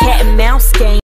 cat and mouse game.